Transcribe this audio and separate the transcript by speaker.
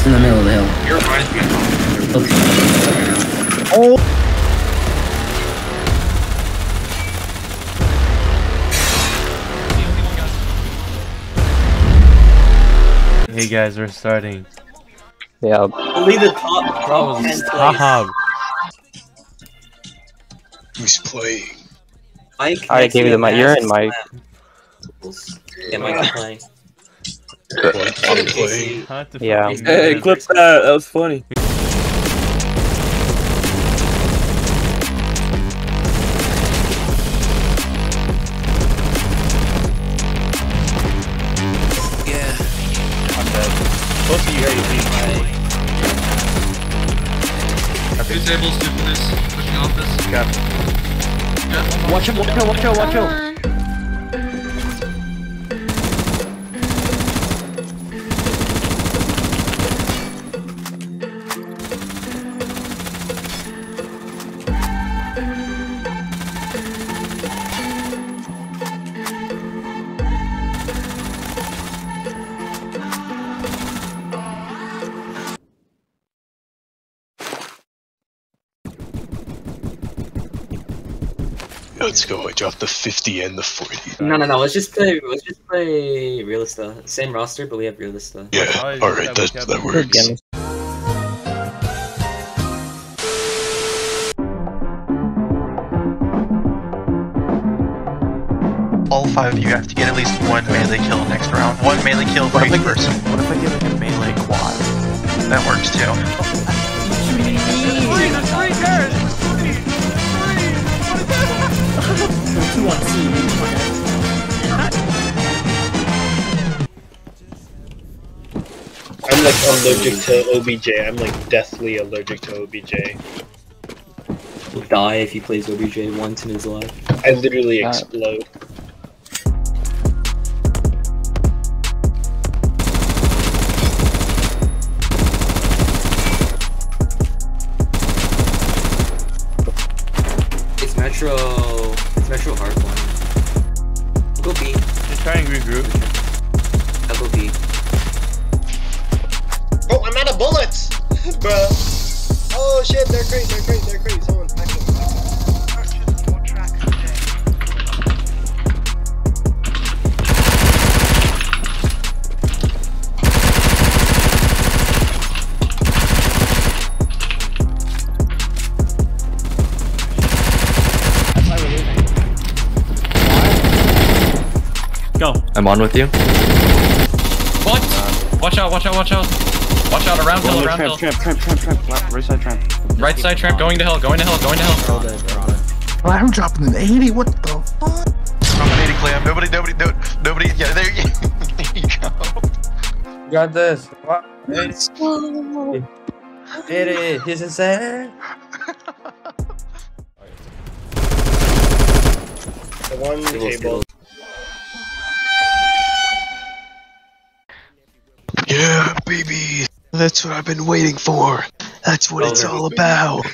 Speaker 1: Just in the middle of the hill.
Speaker 2: You're right.
Speaker 1: Okay.
Speaker 3: Oh!
Speaker 4: Hey guys, we're starting.
Speaker 3: Yeah,
Speaker 2: Only the top drop 10 plays.
Speaker 4: Haha.
Speaker 5: Who's playing?
Speaker 2: Mike,
Speaker 3: I gave you
Speaker 2: to
Speaker 3: the mic. You're in, Mike.
Speaker 2: Yeah, Mike playing.
Speaker 5: What?
Speaker 3: Yeah.
Speaker 4: Hey,
Speaker 6: clip that. That was funny.
Speaker 4: Both of you guys
Speaker 7: Two tables, two for this, pushing office.
Speaker 6: Watch out, watch out, watch out, watch out.
Speaker 5: Let's go. I dropped the 50 and the 40.
Speaker 2: No, no, no. Let's just play. Let's just play Realista. Same roster, but we have Realista.
Speaker 5: Yeah,
Speaker 4: Oh,
Speaker 5: alright,
Speaker 4: yeah,
Speaker 5: that,
Speaker 4: we
Speaker 5: that
Speaker 4: can-
Speaker 5: works.
Speaker 8: all five of you have to get at least one melee kill next round. One melee kill for each person.
Speaker 6: What if I get like a melee quad?
Speaker 8: That works too.
Speaker 6: I'm like allergic to OBJ. I'm like deathly allergic to OBJ.
Speaker 2: He'll die if he plays OBJ once in his life.
Speaker 6: I literally
Speaker 3: Uh,
Speaker 6: explode.
Speaker 2: It's Metro. It's Metro Hardpoint. I'll go B.
Speaker 4: Just try and regroup.
Speaker 2: I'll go B.
Speaker 6: Oh, I'm out of bullets, bro. Oh shit, they're great, they're great,
Speaker 3: I'm on with you.
Speaker 7: What? Watch out, watch out, watch out. Watch out, around hill, around hill.
Speaker 6: tramp, tramp, tramp, tramp. Right side tramp.
Speaker 7: Right side tramp, going to hill, going to hill, going to hill.
Speaker 9: I'm dropping an 80. What the fuck?
Speaker 8: Dominating clam. Nobody, nobody, no, nobody. Yeah, there you, there you go.
Speaker 6: Got this. What? It is. He's insane. The one table.
Speaker 5: Yeah, baby. That's what I've been waiting for. That's what it's all about.